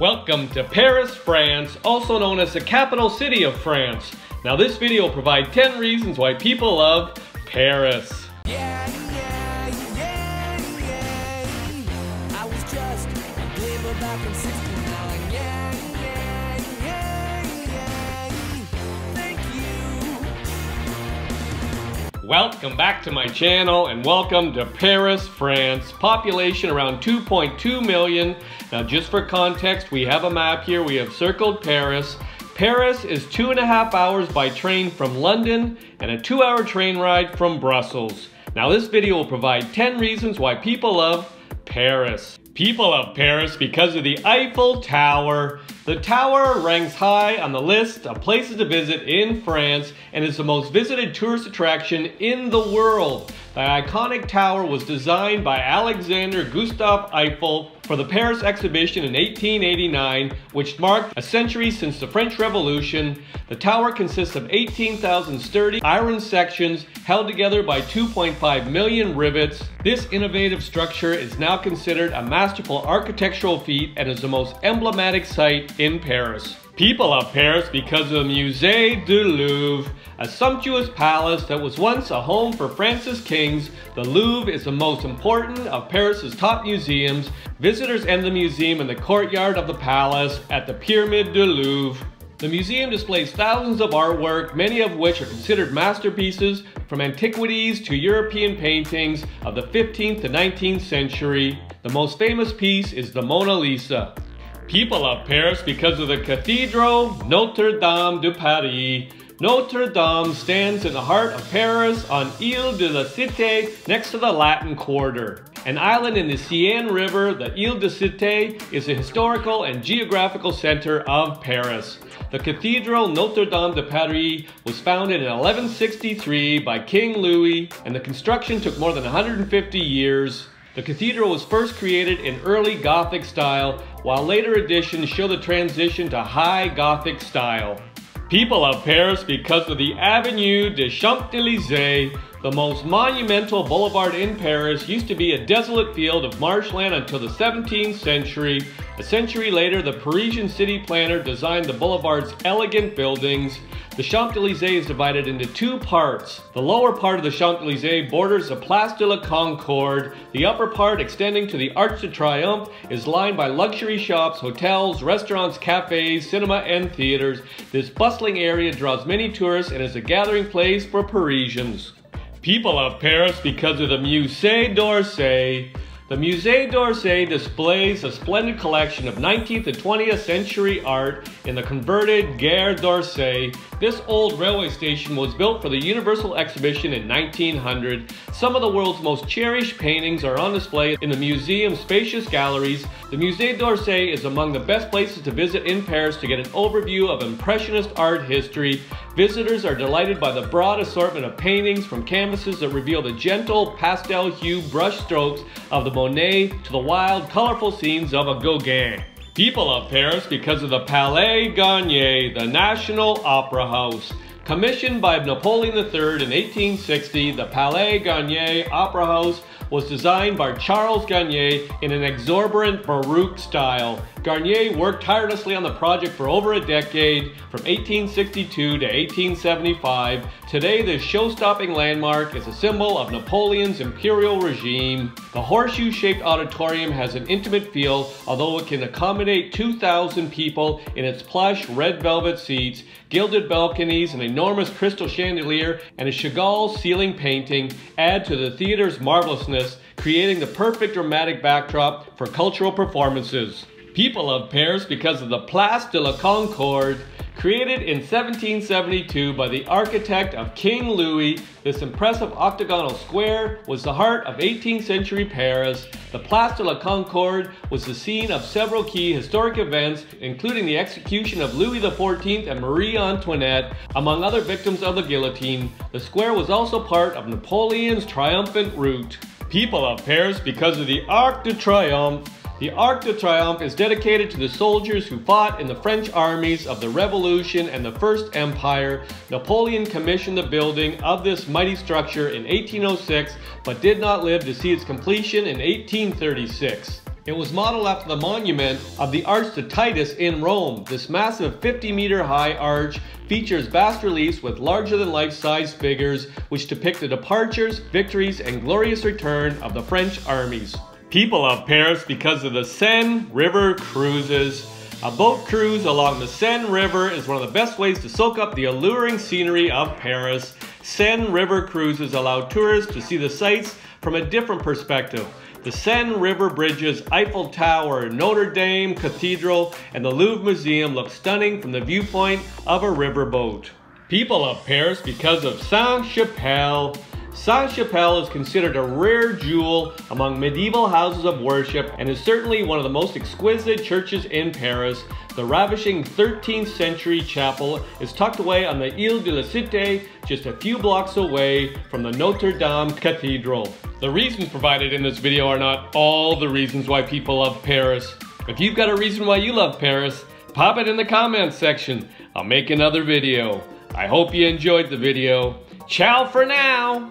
Welcome to Paris, France, also known as the capital city of France. Now this video will provide 10 reasons why people love Paris. Yeah, yeah, yeah, Welcome back to my channel and welcome to Paris, France. Population around 2.2 million. Now just for context, we have a map here. We have circled Paris. Paris is two and a half hours by train from London and a two hour train ride from Brussels. Now this video will provide 10 reasons why people love Paris. People love Paris because of the Eiffel Tower. The tower ranks high on the list of places to visit in France and is the most visited tourist attraction in the world. The iconic tower was designed by Alexander Gustave Eiffel for the Paris exhibition in 1889, which marked a century since the French Revolution. The tower consists of 18,000 sturdy iron sections held together by 2.5 million rivets. This innovative structure is now considered a masterful architectural feat and is the most emblematic site in Paris. People love Paris because of the Musée du Louvre, a sumptuous palace that was once a home for France's kings. The Louvre is the most important of Paris's top museums. Visitors enter the museum in the courtyard of the palace at the Pyramide du Louvre. The museum displays thousands of artwork, many of which are considered masterpieces, from antiquities to European paintings of the 15th to 19th century. The most famous piece is the Mona Lisa. People of Paris because of the Cathedral Notre Dame de Paris. Notre Dame stands in the heart of Paris on Ile de la Cité next to the Latin Quarter. An island in the Seine River, the Ile de Cité is a historical and geographical center of Paris. The Cathedral Notre Dame de Paris was founded in 1163 by King Louis, and the construction took more than 150 years. The cathedral was first created in early Gothic style, while later additions show the transition to high Gothic style. People of Paris because of the Avenue des Champs-Élysées, the most monumental boulevard in Paris used to be a desolate field of marshland until the 17th century. A century later, the Parisian city planner designed the boulevard's elegant buildings. The Champs-Élysées is divided into two parts. The lower part of the Champs-Élysées borders the Place de la Concorde. The upper part, extending to the Arc de Triomphe, is lined by luxury shops, hotels, restaurants, cafes, cinema, and theaters. This bustling area draws many tourists and is a gathering place for Parisians. People love Paris because of the Musée d'Orsay. The Musée d'Orsay displays a splendid collection of 19th and 20th century art in the converted Gare d'Orsay. This old railway station was built for the Universal Exhibition in 1900. Some of the world's most cherished paintings are on display in the museum's spacious galleries. The Musée d'Orsay is among the best places to visit in Paris to get an overview of Impressionist art history. Visitors are delighted by the broad assortment of paintings from canvases that reveal the gentle pastel hue brush strokes of the Monet to the wild, colorful scenes of a Gauguin. People of Paris because of the Palais Garnier, the National Opera House. Commissioned by Napoleon III in 1860, the Palais Garnier Opera House was designed by Charles Garnier in an exorbitant Baroque style. Garnier worked tirelessly on the project for over a decade, from 1862 to 1875. Today, this show-stopping landmark is a symbol of Napoleon's imperial regime. The horseshoe-shaped auditorium has an intimate feel, although it can accommodate 2,000 people in its plush red velvet seats, gilded balconies, an enormous crystal chandelier, and a Chagall ceiling painting add to the theater's marvelousness, creating the perfect dramatic backdrop for cultural performances. People love Paris because of the Place de la Concorde. Created in 1772 by the architect of King Louis, this impressive octagonal square was the heart of 18th century Paris. The Place de la Concorde was the scene of several key historic events, including the execution of Louis XIV and Marie Antoinette, among other victims of the guillotine. The square was also part of Napoleon's triumphant route. People of Paris because of the Arc de Triomphe. The Arc de Triomphe is dedicated to the soldiers who fought in the French armies of the Revolution and the First Empire. Napoleon commissioned the building of this mighty structure in 1806, but did not live to see its completion in 1836. It was modeled after the monument of the Arch to Titus in Rome. This massive 50 meter high arch features bas reliefs with larger than life size figures which depict the departures, victories, and glorious return of the French armies. People love Paris because of the Seine River cruises. A boat cruise along the Seine River is one of the best ways to soak up the alluring scenery of Paris. Seine River cruises allow tourists to see the sights from a different perspective. The Seine River bridges, Eiffel Tower, Notre Dame Cathedral, and the Louvre Museum look stunning from the viewpoint of a riverboat. People of Paris because of Sainte-Chapelle. Sainte-Chapelle is considered a rare jewel among medieval houses of worship and is certainly one of the most exquisite churches in Paris. The ravishing 13th century chapel is tucked away on the Ile de la Cité, just a few blocks away from the Notre Dame Cathedral. The reasons provided in this video are not all the reasons why people love Paris. If you've got a reason why you love Paris, pop it in the comments section. I'll make another video. I hope you enjoyed the video. Ciao for now!